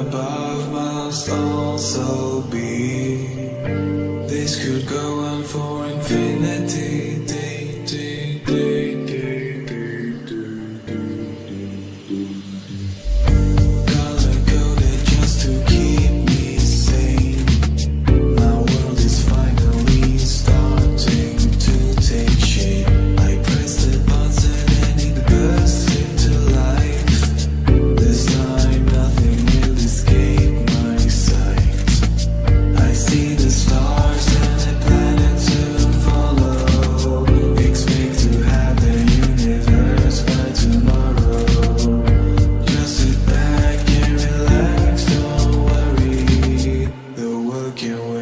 above must also be. This could go on for. working